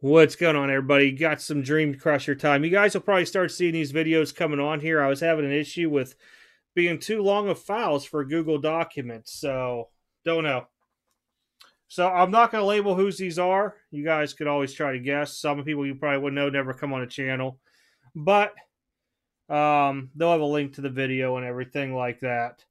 What's going on, everybody? Got some Dream Crusher time. You guys will probably start seeing these videos coming on here. I was having an issue with being too long of files for Google Documents, so don't know. So I'm not going to label whose these are. You guys could always try to guess. Some people you probably wouldn't know never come on a channel, but um, they'll have a link to the video and everything like that.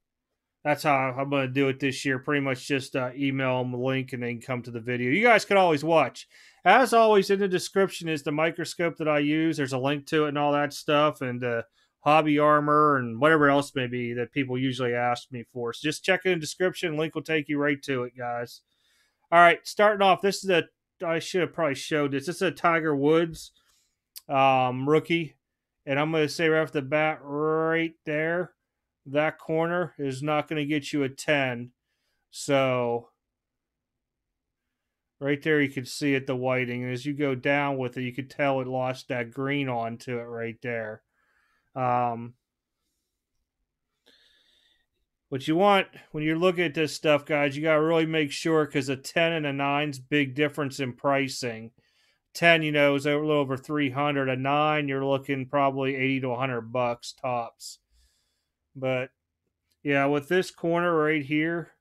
That's how I'm going to do it this year. Pretty much just uh, email them a link and then come to the video. You guys can always watch. As always, in the description is the microscope that I use. There's a link to it and all that stuff, and uh, hobby armor and whatever else may be that people usually ask me for. So just check in the description. Link will take you right to it, guys. All right, starting off. This is a I should have probably showed this. This is a Tiger Woods um, rookie, and I'm going to say right off the bat, right there, that corner is not going to get you a ten. So Right there, you can see it, the whiting. And as you go down with it, you could tell it lost that green onto it right there. Um, what you want when you're looking at this stuff, guys, you got to really make sure because a 10 and a 9's big difference in pricing. 10, you know, is a little over 300. A 9, you're looking probably 80 to 100 bucks tops. But yeah, with this corner right here,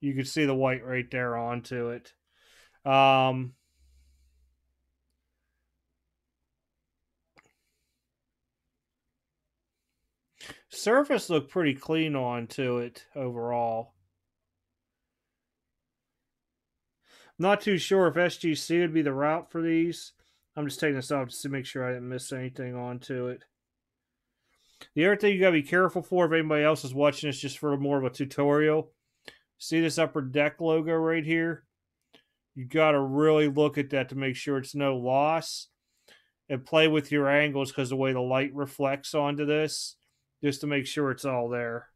you can see the white right there onto it. Um, surface looked pretty clean onto it overall. Not too sure if SGC would be the route for these. I'm just taking this off just to make sure I didn't miss anything onto it. The other thing you gotta be careful for if anybody else is watching this just for more of a tutorial See this upper deck logo right here? You got to really look at that to make sure it's no loss and play with your angles because the way the light reflects onto this, just to make sure it's all there.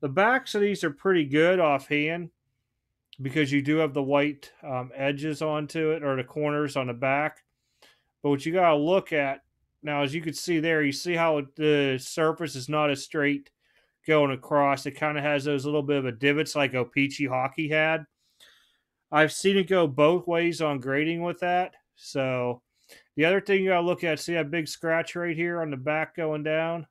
The backs of these are pretty good offhand because you do have the white um, edges onto it or the corners on the back. But what you got to look at now, as you can see there, you see how the surface is not as straight going across. It kind of has those little bit of a divots like O-Pee-Chee hockey had. I've seen it go both ways on grading with that. So the other thing you gotta look at, see that big scratch right here on the back going down.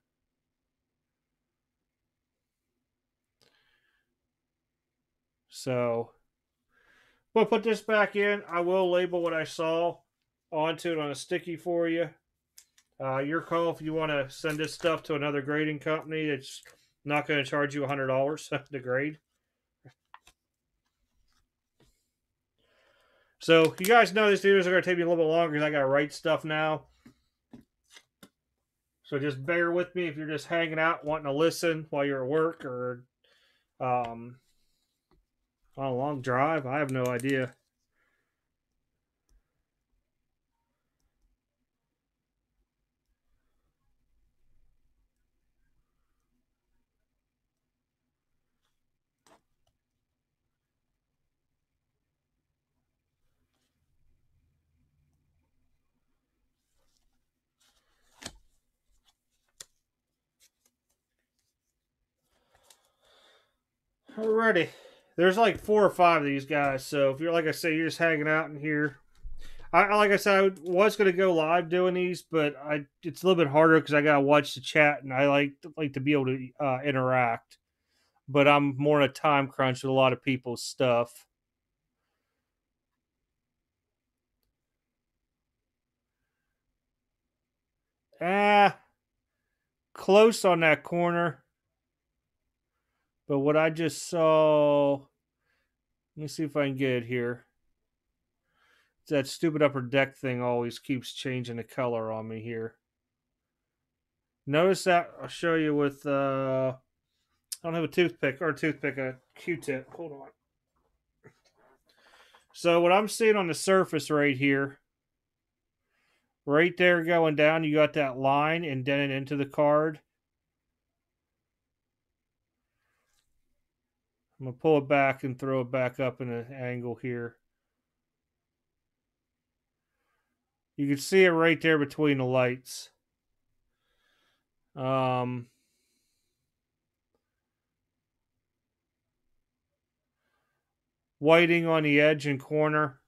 So we'll put this back in. I will label what I saw onto it on a sticky for you. Uh, your call if you want to send this stuff to another grading company. It's not going to charge you $100 to grade. So you guys know these videos are going to take me a little bit longer because I got to write stuff now. So just bear with me if you're just hanging out, wanting to listen while you're at work or um, on a long drive. I have no idea. Alrighty. There's like four or five of these guys, so if you're like I say, you're just hanging out in here. I like I said, I was gonna go live doing these, but I it's a little bit harder because I gotta watch the chat and I like like to be able to uh, interact. But I'm more in a time crunch with a lot of people's stuff. Ah, close on that corner. But what I just saw, let me see if I can get it here. That stupid upper deck thing always keeps changing the color on me here. Notice that I'll show you with uh I don't have a toothpick or a toothpick, a Q-tip. Hold on. So what I'm seeing on the surface right here, right there going down, you got that line indented into the card. I'm going to pull it back and throw it back up in an angle here. You can see it right there between the lights. Um, whiting on the edge and corner.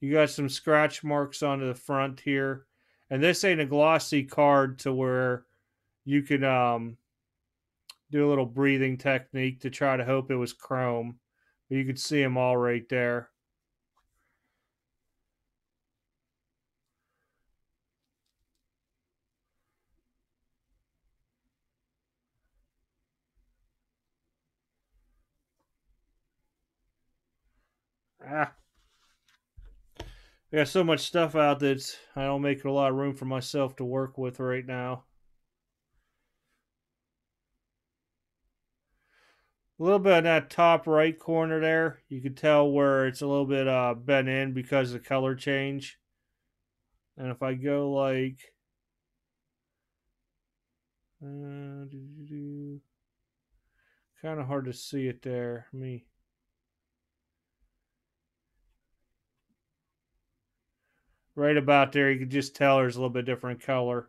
You got some scratch marks onto the front here. And this ain't a glossy card to where you can um, do a little breathing technique to try to hope it was chrome. But you could see them all right there. Ah. I got so much stuff out that I don't make a lot of room for myself to work with right now. A little bit in that top right corner there, you can tell where it's a little bit uh, bent in because of the color change. And if I go like... Uh, kind of hard to see it there. Me right about there, you can just tell there's a little bit different color.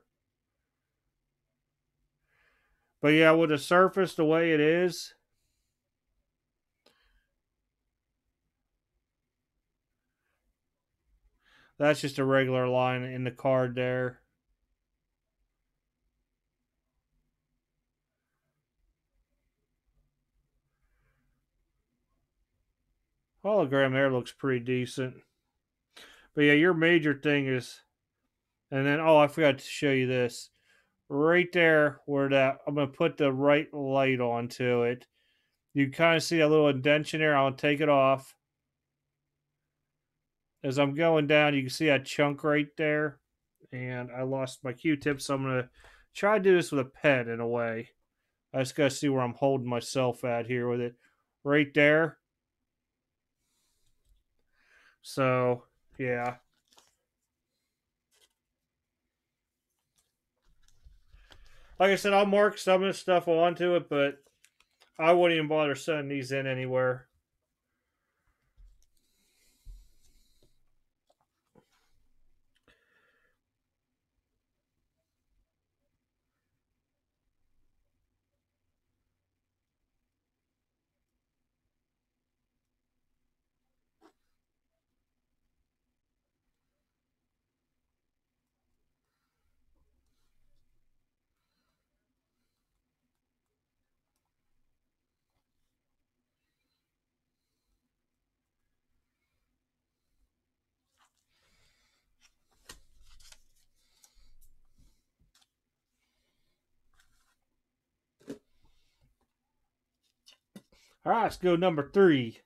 But yeah, with the surface the way it is, that's just a regular line in the card there. Hologram there looks pretty decent. But yeah, your major thing is, and then oh, I forgot to show you this right there where that I'm gonna put the right light onto it. You kind of see a little indentation there. I'll take it off. As I'm going down, you can see that chunk right there. And I lost my Q-tip, so I'm gonna try to do this with a pen in a way. I just gotta see where I'm holding myself at here with it. Right there. So yeah. Like I said, I'll mark some of the stuff onto it, but I wouldn't even bother sending these in anywhere. All right, let's go number three.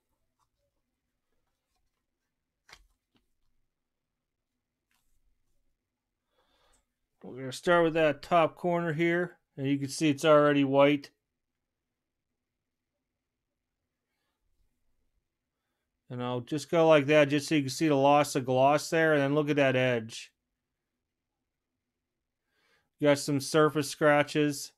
We're going to start with that top corner here. And you can see it's already white. And I'll just go like that just so you can see the loss of gloss there. And then look at that edge. You got some surface scratches.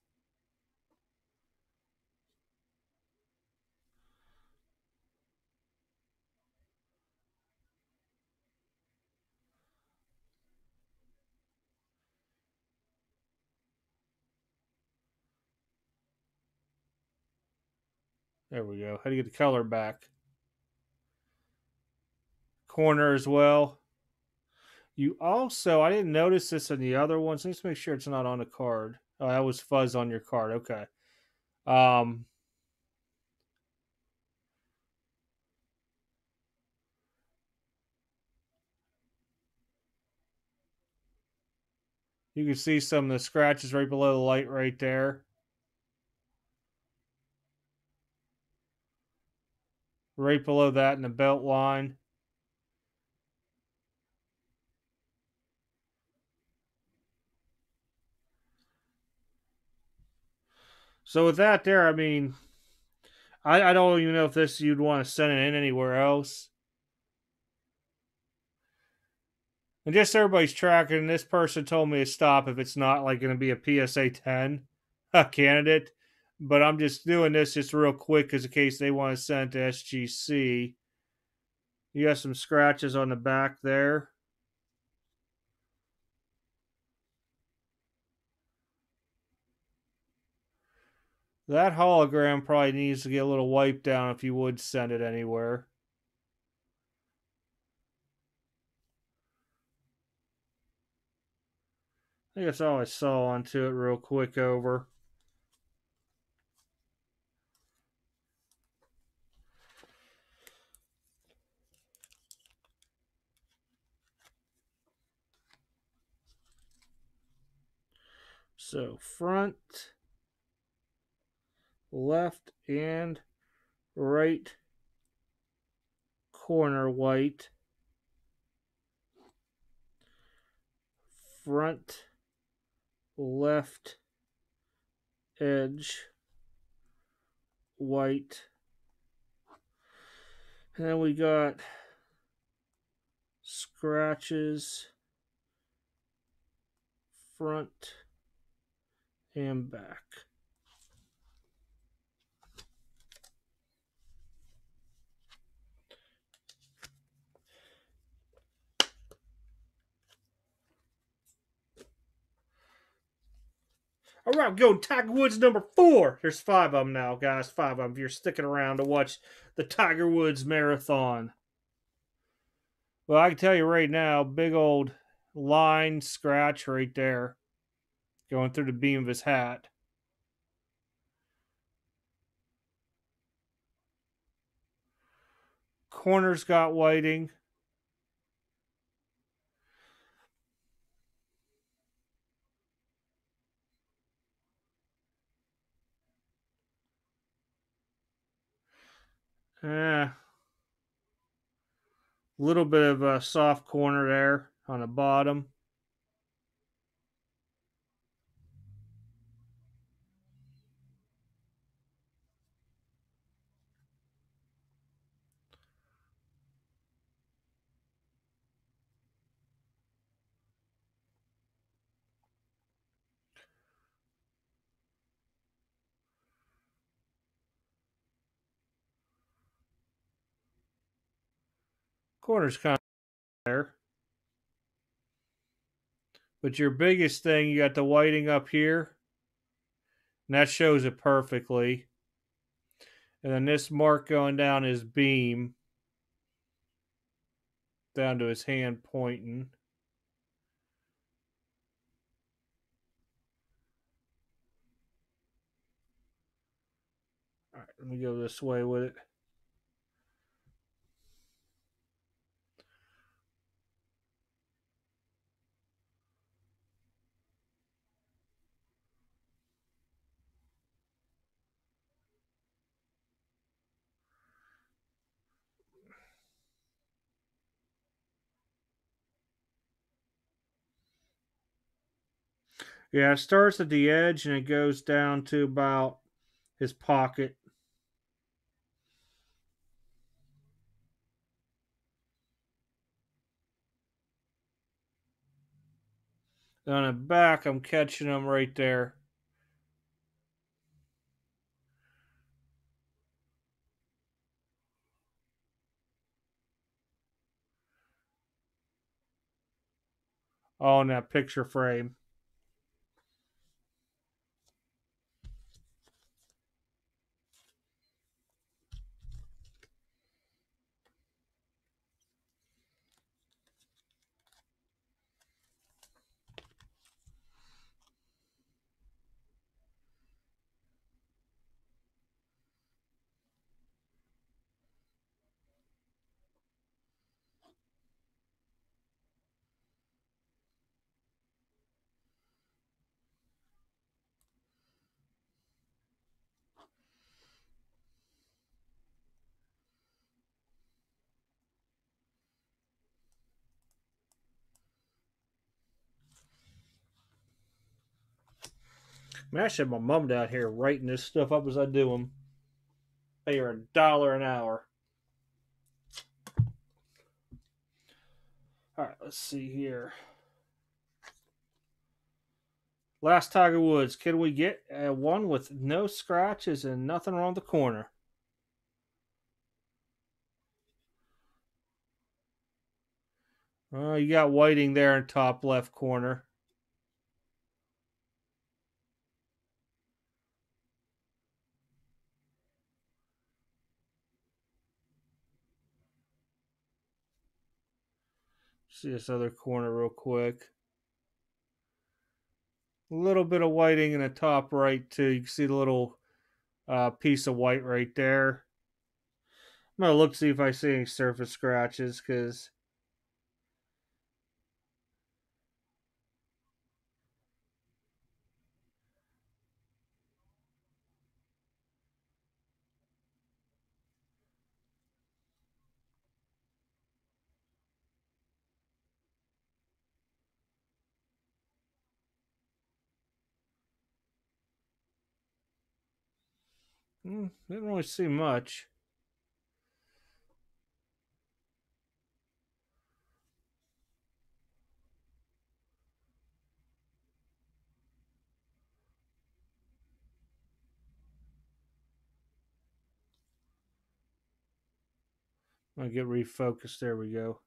There we go. How do you get the color back? Corner as well. You also, I didn't notice this in the other ones. Let's make sure it's not on the card. Oh, that was fuzz on your card. Okay. Um, you can see some of the scratches right below the light right there. Right below that in the belt line. So with that there, I mean, I, I don't even know if this you'd want to send it in anywhere else. And just everybody's tracking, this person told me to stop if it's not like going to be a PSA 10 a candidate but I'm just doing this just real quick because in case they want to send to SGC. You got some scratches on the back there. That hologram probably needs to get a little wiped down if you would send it anywhere. I think that's all I saw onto it real quick over. So front, left, and right corner white. Front, left edge white. And then we got scratches front and back. All right, go Tiger Woods number four. There's five of them now, guys. Five of them. If you're sticking around to watch the Tiger Woods marathon. Well, I can tell you right now, big old line scratch right there going through the beam of his hat. Corners got whiting. Eh, little bit of a soft corner there on the bottom. Corner's kind of there. But your biggest thing, you got the whiting up here. And that shows it perfectly. And then this mark going down his beam. Down to his hand pointing. All right, let me go this way with it. Yeah, it starts at the edge and it goes down to about his pocket. On the back, I'm catching him right there. Oh, in that picture frame. Man, I should have my mom down here writing this stuff up as I do them. Pay her a dollar an hour. All right, let's see here. Last Tiger Woods. Can we get uh, one with no scratches and nothing around the corner? Oh, you got whiting there in top left corner. See this other corner real quick. A little bit of whiting in the top right too. You can see the little uh, piece of white right there. I'm gonna look see if I see any surface scratches because Hmm, didn't really see much. I'll get refocused. There we go.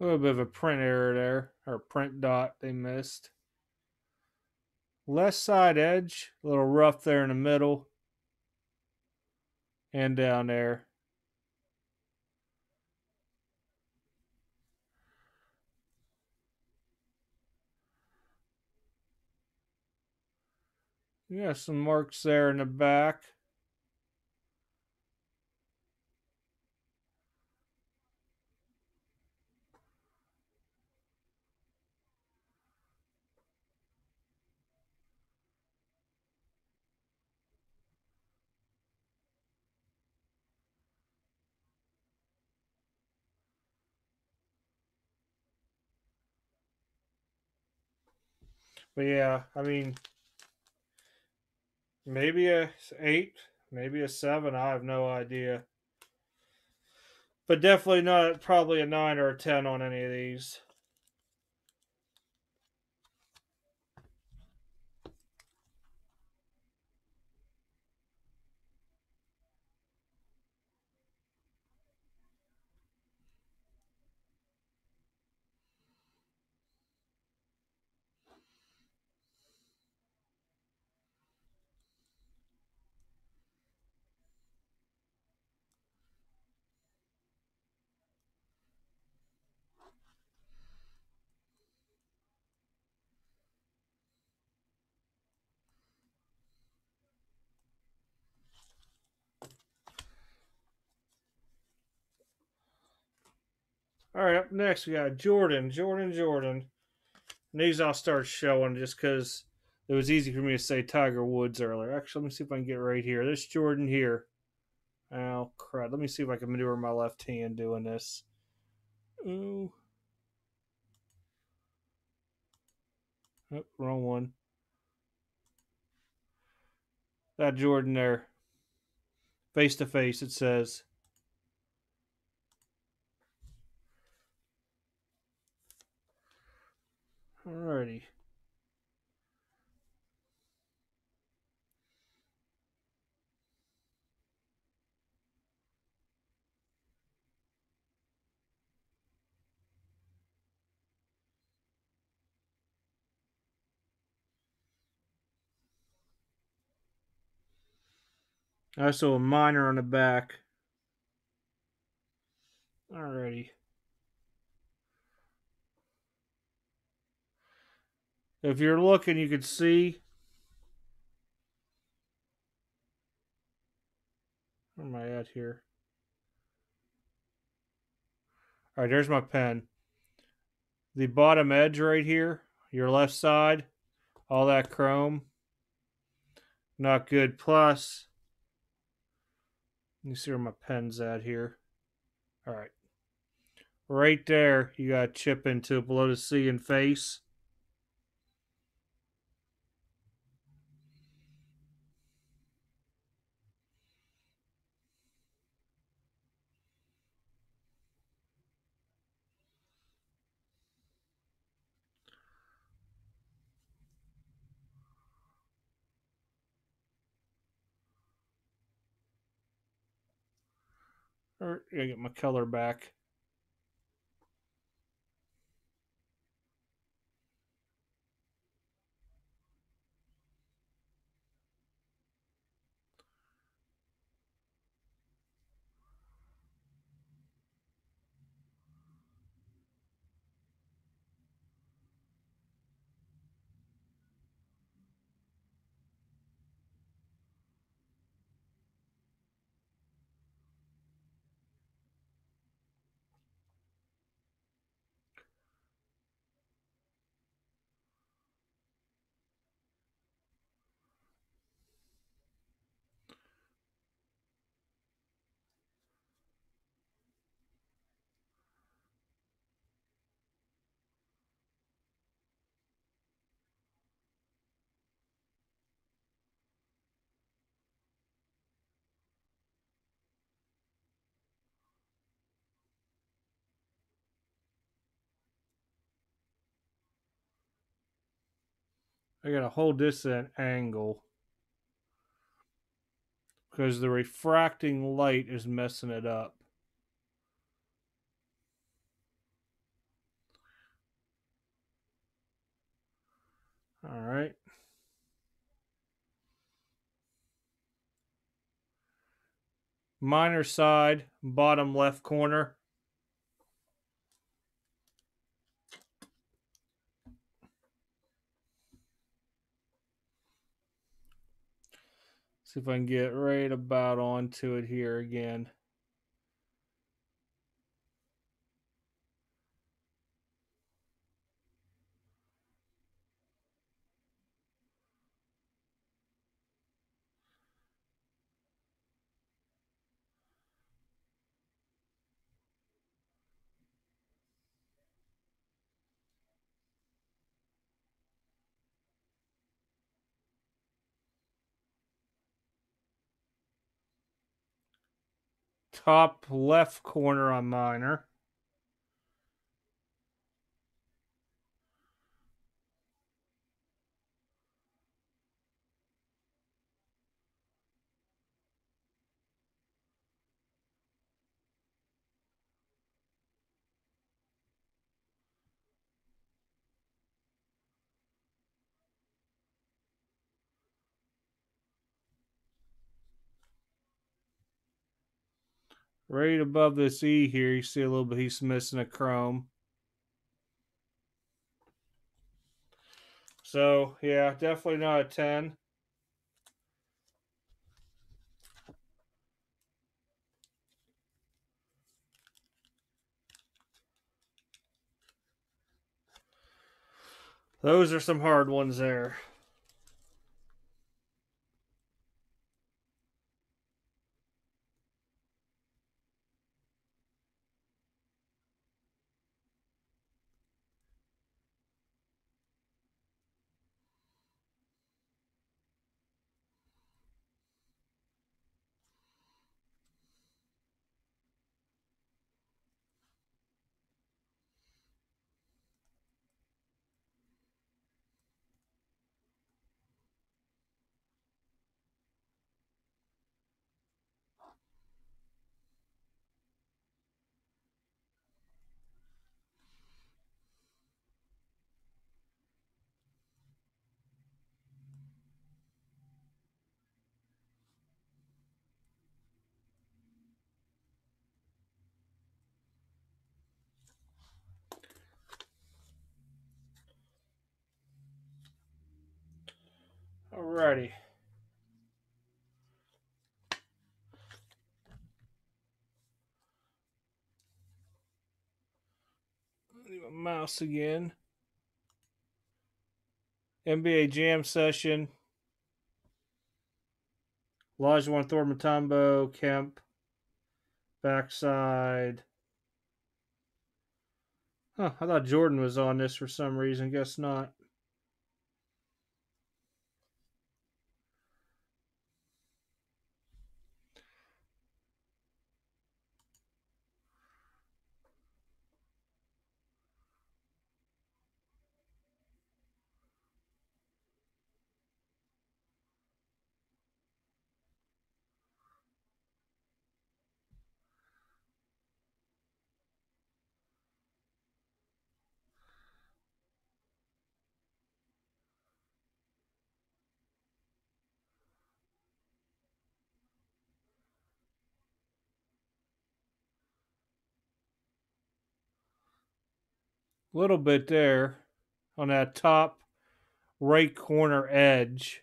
A little bit of a print error there, or print dot they missed. Left side edge, a little rough there in the middle. And down there. Yeah, some marks there in the back. But yeah, I mean, maybe a eight, maybe a seven. I have no idea. But definitely not probably a nine or a ten on any of these. All right, up next we got Jordan, Jordan, Jordan. And these I'll start showing just because it was easy for me to say Tiger Woods earlier. Actually, let me see if I can get right here. This Jordan here. Oh, crap. Let me see if I can maneuver my left hand doing this. Ooh. Oh, wrong one. That Jordan there. Face to face, it says. Alrighty. Also a minor on the back. Alrighty. If you're looking, you can see. Where am I at here? All right, there's my pen. The bottom edge right here, your left side, all that chrome. Not good. Plus, me see where my pen's at here. All right. Right there, you got chip into below the C and face. I get my color back. I gotta hold this at an angle because the refracting light is messing it up. All right. Minor side, bottom left corner. See if I can get right about onto it here again. Top left corner on miner. Right above this E here, you see a little bit, he's missing a chrome. So, yeah, definitely not a 10. Those are some hard ones there. Alrighty. mouse again. NBA Jam session. Olajuwon Thor Mutombo, Kemp, backside. Huh, I thought Jordan was on this for some reason. Guess not. Little bit there on that top right corner edge.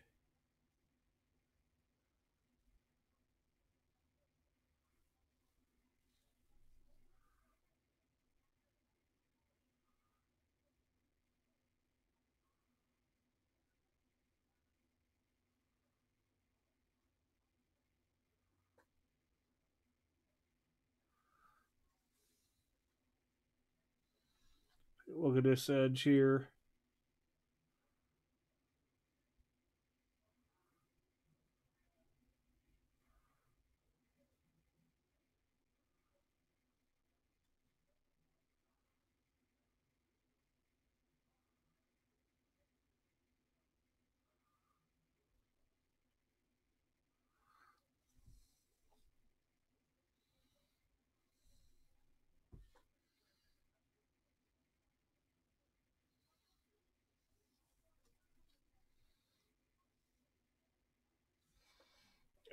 Look at this edge here.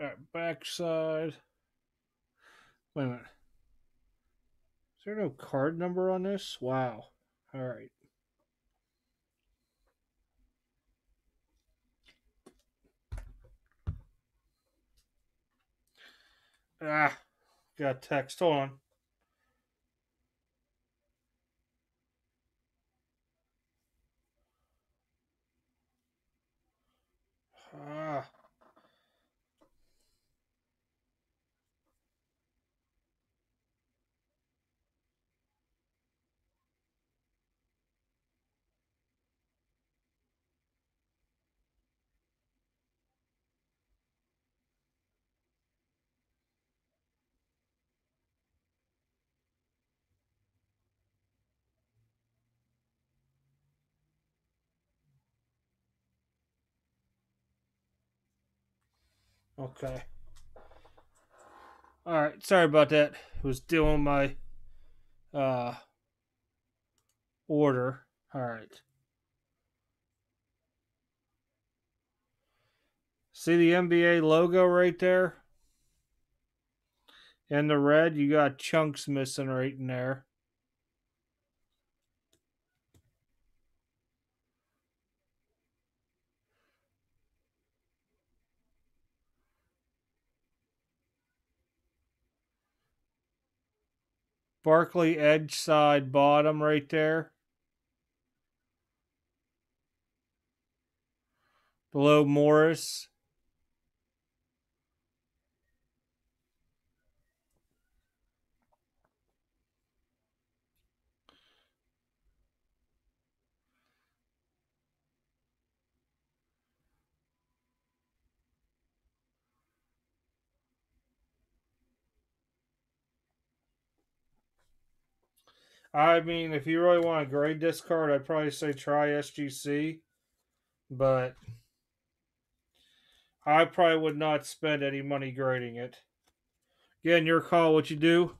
Right, backside. Wait a minute. Is there no card number on this? Wow. All right. Ah, got text. Hold on. Ah. Okay. All right. Sorry about that. was doing my uh order. All right. See the NBA logo right there? In the red, you got chunks missing right in there. Barkley edge side bottom right there. Below Morris. I mean, if you really want to grade this card, I'd probably say try SGC, but I probably would not spend any money grading it. Again, your call what you do.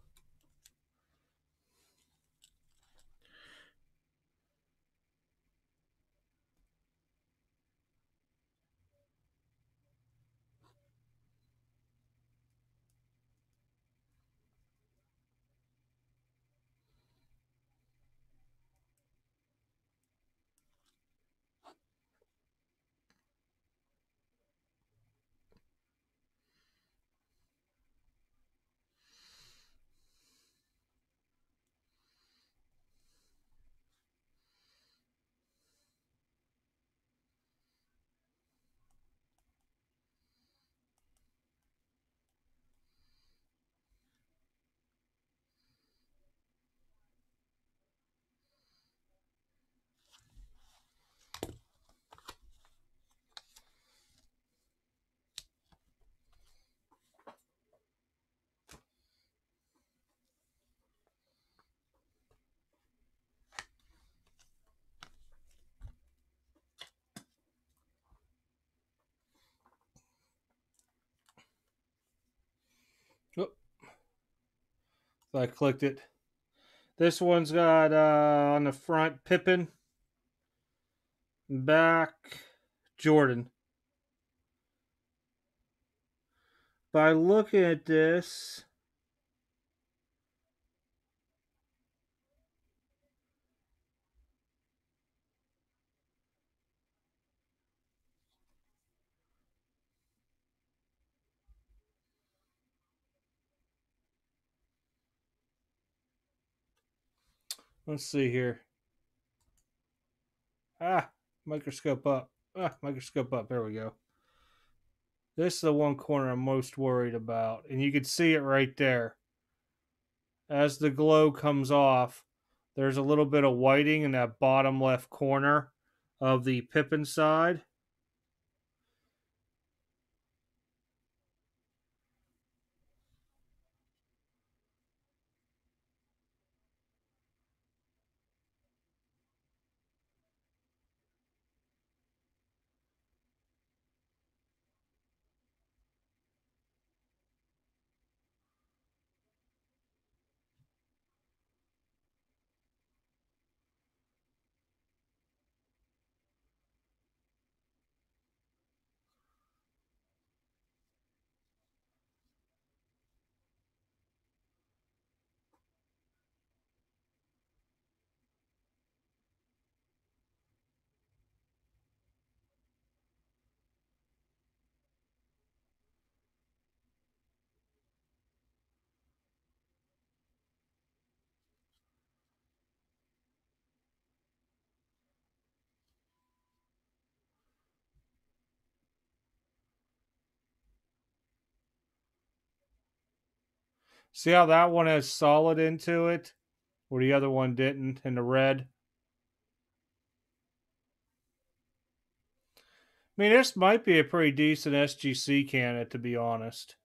So I clicked it. This one's got uh, on the front Pippen, back Jordan. By looking at this, Let's see here. Ah, microscope up. Ah, microscope up. There we go. This is the one corner I'm most worried about. And you can see it right there. As the glow comes off, there's a little bit of whiting in that bottom left corner of the Pippen side. See how that one has solid into it? Where the other one didn't in the red? I mean, this might be a pretty decent SGC candidate, to be honest.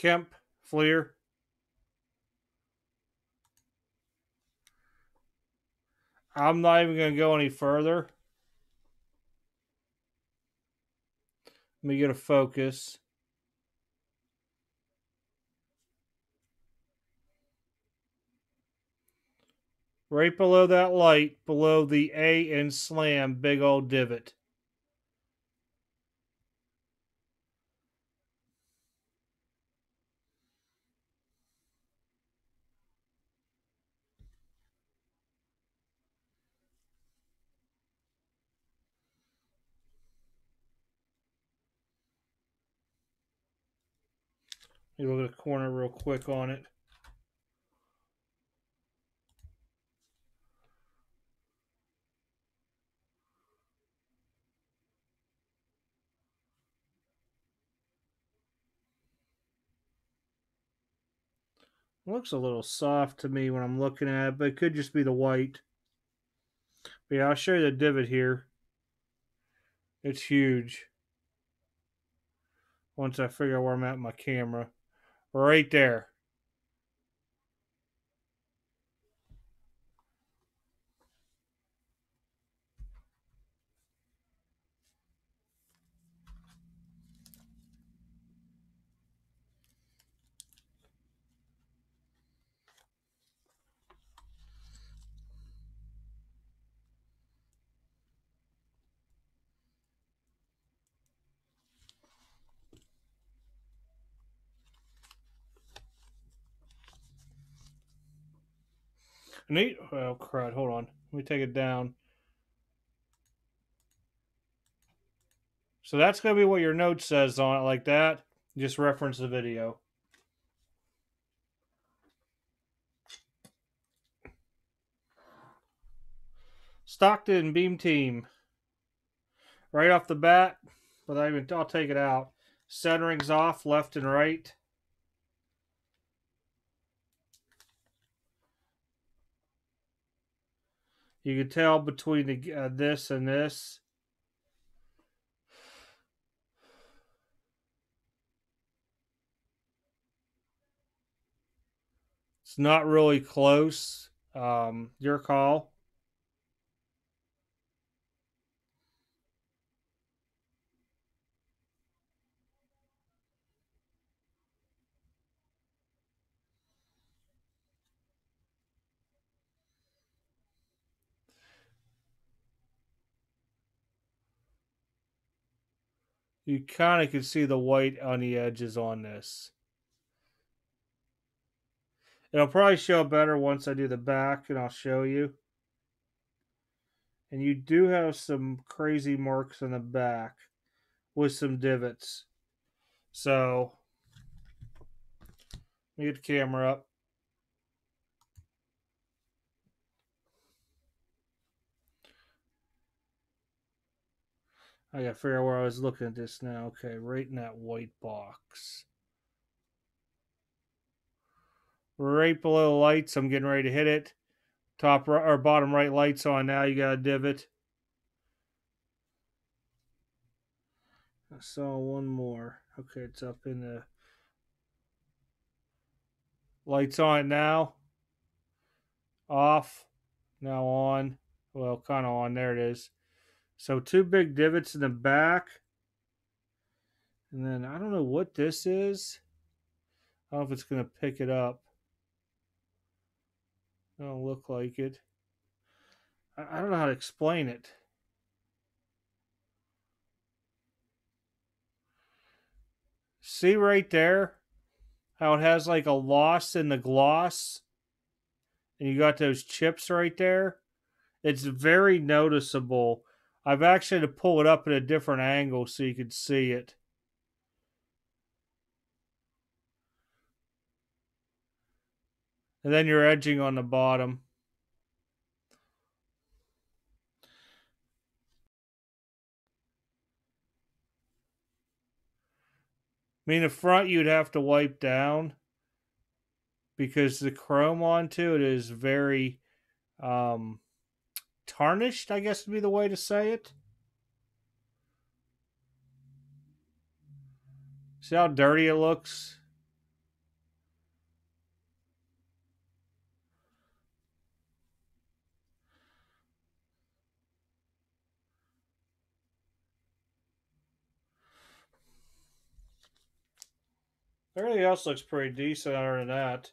Kemp, Fleer. I'm not even going to go any further. Let me get a focus. Right below that light, below the A and slam, big old divot. Maybe look at a corner real quick on it. looks a little soft to me when I'm looking at it, but it could just be the white. But yeah, I'll show you the divot here. It's huge. Once I figure out where I'm at my camera. Right there. Neat. Oh, crud. Hold on. Let me take it down. So that's going to be what your note says on it, like that. Just reference the video. Stockton Beam Team. Right off the bat, but I even I'll take it out. Centering's off left and right. You can tell between the, uh, this and this. It's not really close. Um, your call. You kind of can see the white on the edges on this. It'll probably show better once I do the back and I'll show you. And you do have some crazy marks on the back with some divots. So, let me get the camera up. I gotta figure out where I was looking at this now. Okay, right in that white box. Right below the lights, I'm getting ready to hit it. Top right, or bottom right lights on now. You got a divot. I saw one more. Okay, it's up in the lights on now. Off. Now on. Well, kind of on. There it is. So two big divots in the back. And then I don't know what this is. I don't know if it's going to pick it up. It Don't look like it. I don't know how to explain it. See right there how it has like a loss in the gloss? And you got those chips right there? It's very noticeable I've actually to pull it up at a different angle so you can see it. And then you're edging on the bottom. I mean, the front you'd have to wipe down because the chrome onto it is very um, tarnished, I guess would be the way to say it. See how dirty it looks? Everything else looks pretty decent other than that.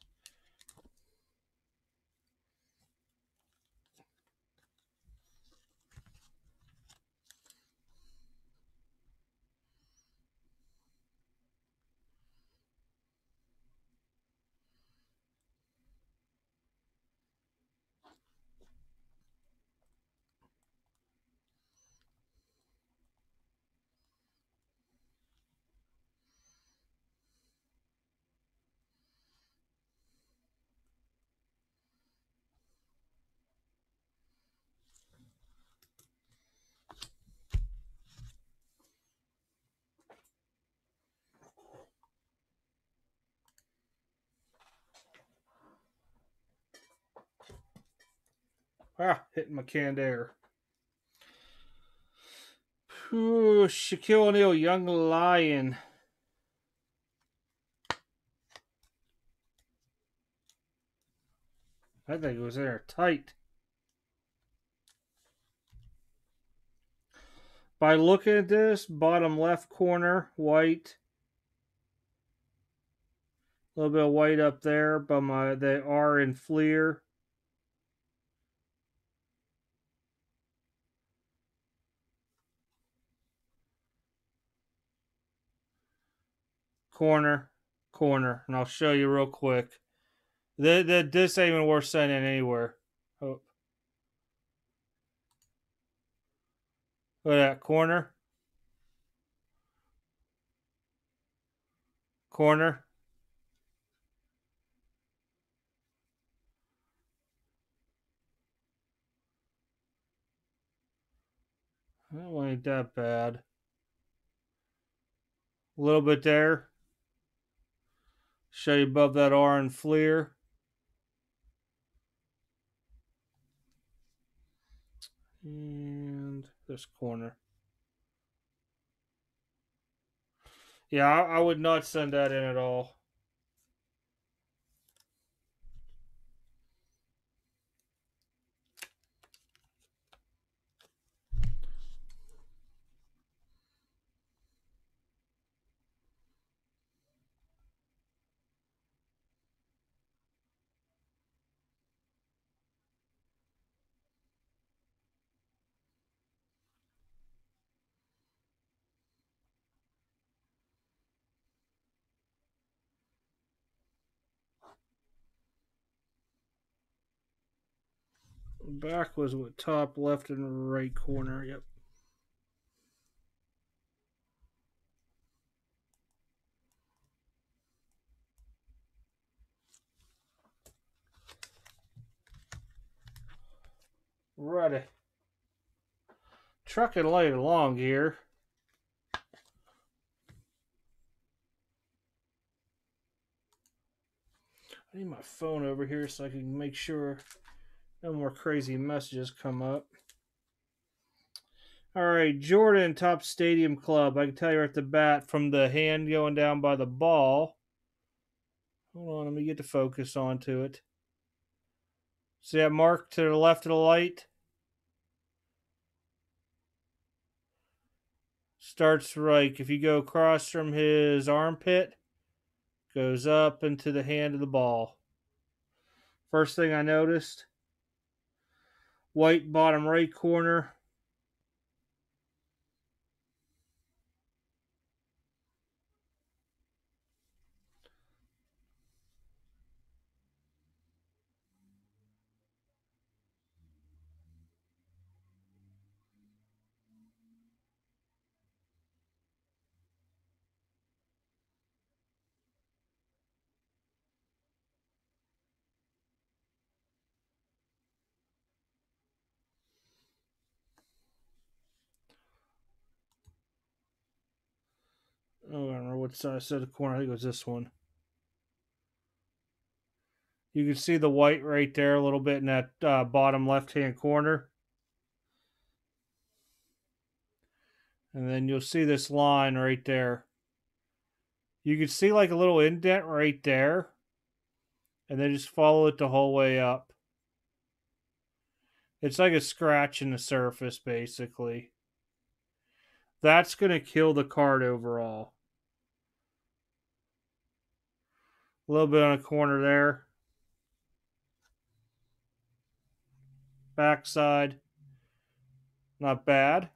Ah, hitting my canned air. Ooh, Shaquille O'Neal, Young Lion. I think it was there tight. By looking at this, bottom left corner, white. A little bit of white up there, but my they are in Fleer. Corner, corner, and I'll show you real quick. The, the, this ain't even worth sending anywhere. Oh. Look at that corner. Corner. That ain't that bad. A little bit there. Show you above that R and Fleer. And this corner. Yeah, I, I would not send that in at all. Back was what top left and right corner. Yep. Ready. Trucking light along here. I need my phone over here so I can make sure no more crazy messages come up. All right, Jordan, Topps stadium club. I can tell you right at the bat from the hand going down by the ball. Hold on, let me get the focus onto it. See that mark to the left of the light? Starts right. If you go across from his armpit, goes up into the hand of the ball. First thing I noticed white bottom right corner. What side I said the corner. I think it was this one. You can see the white right there a little bit in that uh, bottom left-hand corner. And then you'll see this line right there. You can see like a little indent right there. And then just follow it the whole way up. It's like a scratch in the surface, basically. That's going to kill the card overall. A little bit on a corner there. Backside. Not bad.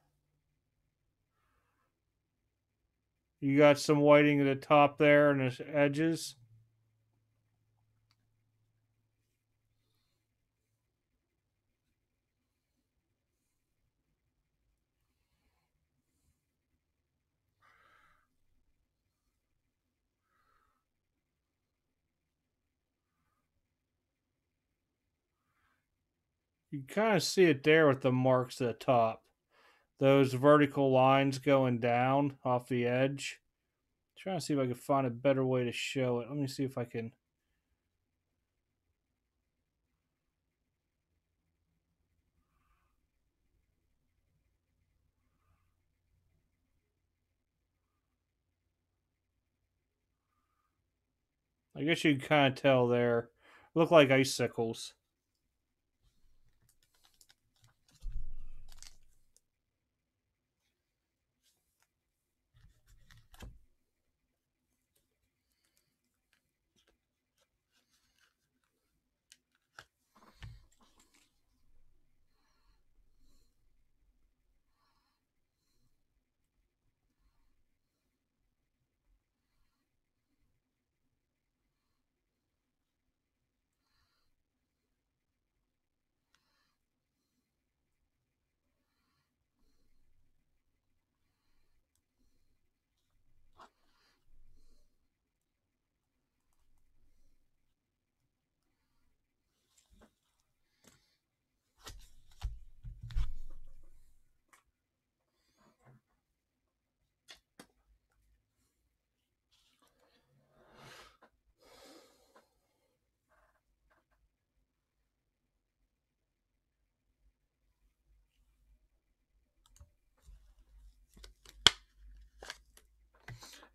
You got some whiting at the top there and the edges. You kind of see it there with the marks at the top. Those vertical lines going down off the edge. I'm trying to see if I can find a better way to show it. Let me see if I can. I guess you can kind of tell there. Look like icicles.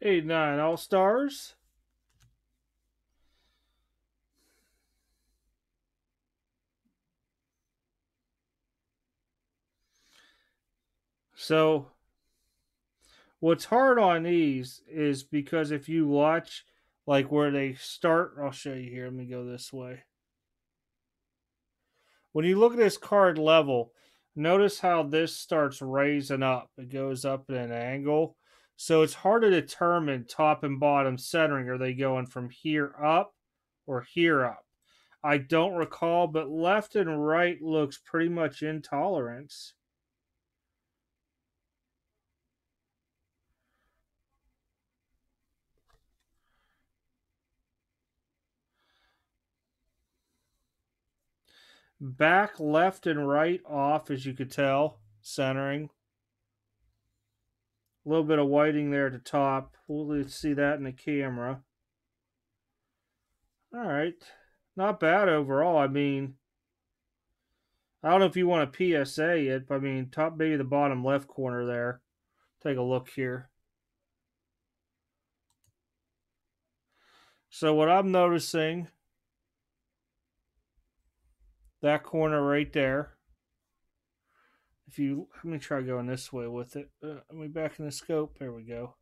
89 All Stars. So, what's hard on these is because if you watch like where they start, I'll show you here. Let me go this way. When you look at this card level, notice how this starts raising up. It goes up at an angle. So it's hard to determine top and bottom centering. Are they going from here up or here up? I don't recall, but left and right looks pretty much intolerance. Back, left, and right off, as you could tell, centering. A little bit of whiting there at the top. We'll see that in the camera. All right. Not bad overall. I mean, I don't know if you want a PSA it, but I mean, top, maybe the bottom left corner there. Take a look here. So what I'm noticing that corner right there. If you, let me try going this way with it. Uh, let me back in the scope. There we go.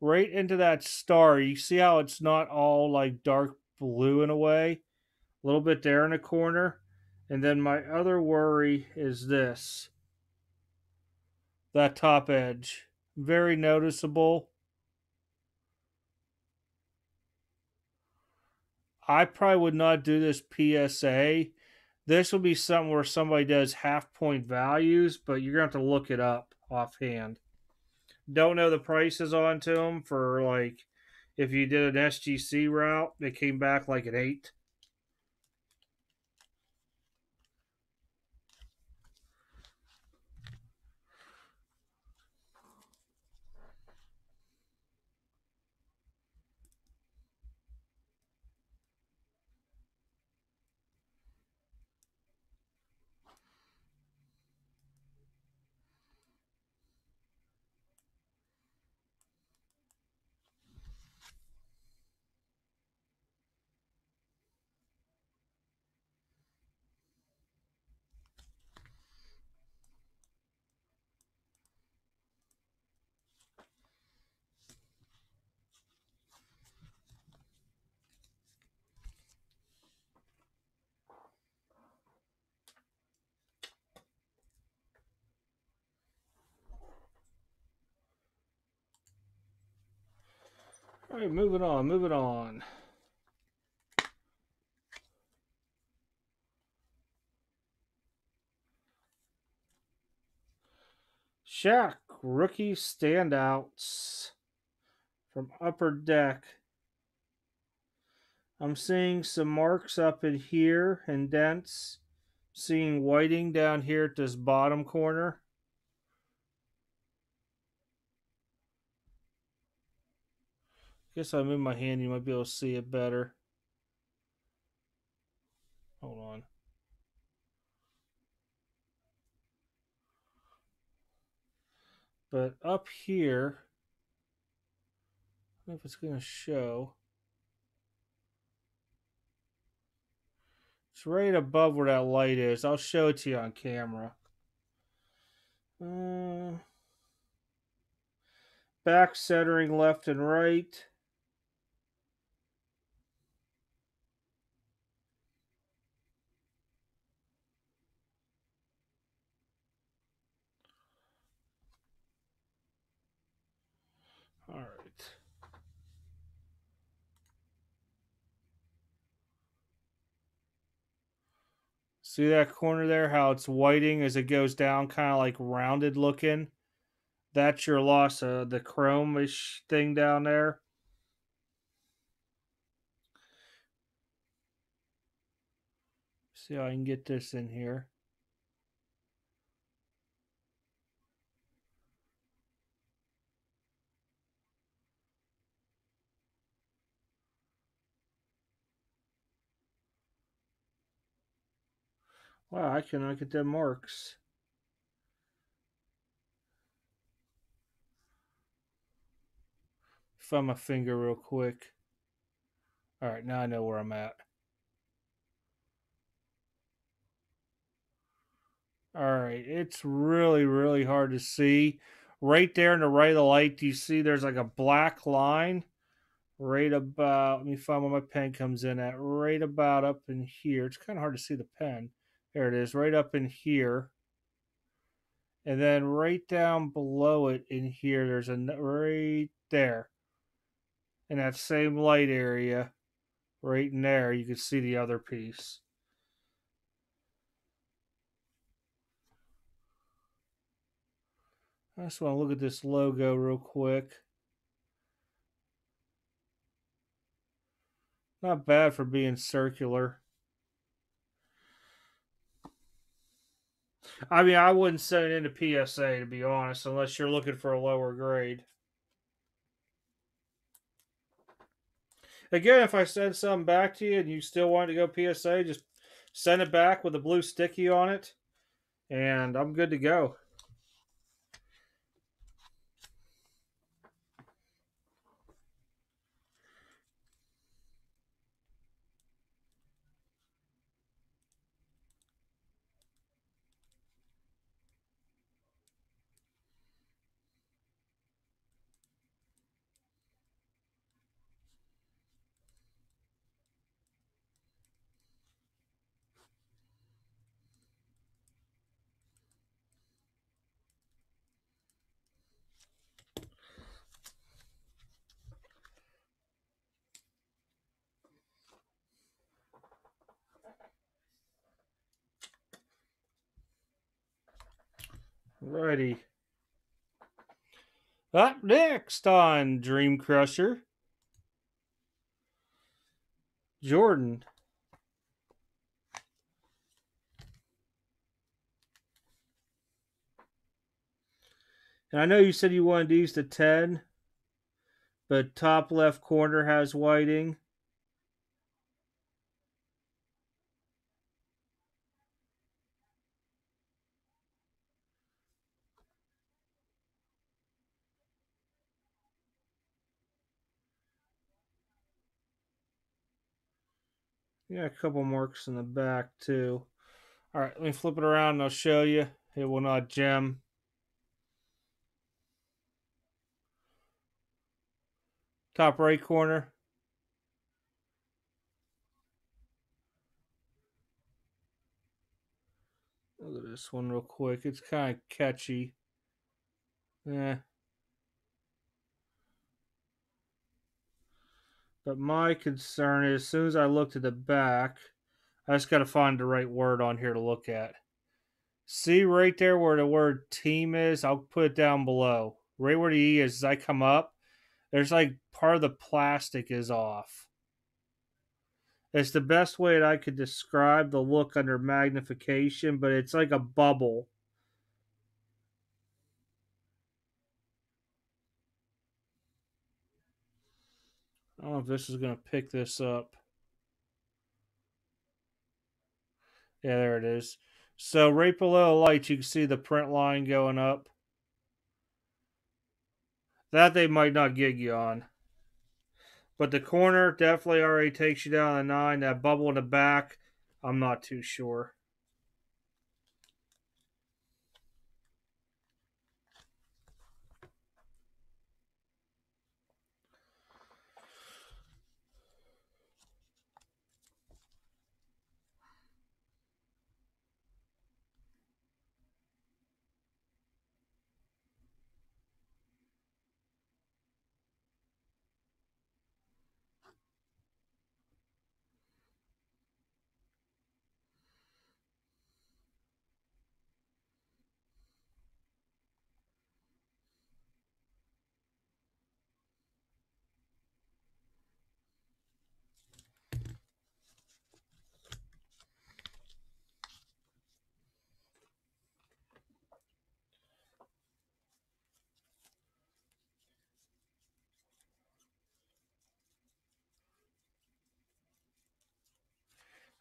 Right into that star. You see how it's not all like dark blue in a way? A little bit there in the corner. And then my other worry is this. That top edge. Very noticeable. I probably would not do this PSA. This will be something where somebody does half point values, but you're going to have to look it up offhand. Don't know the prices onto them for like if you did an SGC route, they came back like an 8. All right, moving on, moving on. Shaq, rookie standouts from Upper Deck. I'm seeing some marks up in here and dents. Seeing whiting down here at this bottom corner. Guess I move my hand, you might be able to see it better. Hold on. But up here, I don't know if it's going to show. It's right above where that light is. I'll show it to you on camera. Uh, back centering left and right. All right. See that corner there, how it's whiting as it goes down, kind of like rounded looking? That's your loss of the chrome-ish thing down there. See how I can get this in here. Wow, I cannot get them marks. Find my finger real quick. All right, now I know where I'm at. All right, it's really, really hard to see. Right there in the right of the light, do you see there's like a black line? Right about, let me find where my pen comes in at. Right about up in here. It's kind of hard to see the pen. There it is, right up in here. And then right down below it in here, there's a right there. In that same light area, right in there, you can see the other piece. I just want to look at this logo real quick. Not bad for being circular. I mean, I wouldn't send it into PSA to be honest, unless you're looking for a lower grade. Again, if I send something back to you and you still want to go PSA, just send it back with a blue sticky on it, and I'm good to go. Righty. Up next on Dream Crusher, Jordan. And I know you said you wanted these to 10, but top left corner has whiting. Yeah, a couple marks in the back too. All right, let me flip it around and I'll show you. It will not gem. Top right corner. Look at this one real quick. It's kind of catchy. Yeah. But my concern is as soon as I look to the back, I just got to find the right word on here to look at. See right there where the word team is? I'll put it down below. Right where the E is, as I come up, there's like part of the plastic is off. It's the best way that I could describe the look under magnification, but it's like a bubble. I don't know if this is going to pick this up. Yeah, there it is. So right below the light, you can see the print line going up. That they might not gig you on. But the corner definitely already takes you down to 9. That bubble in the back, I'm not too sure.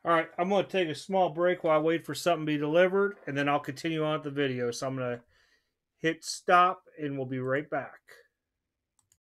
All right, I'm going to take a small break while I wait for something to be delivered, and then I'll continue on with the video. So I'm going to hit stop, and we'll be right back.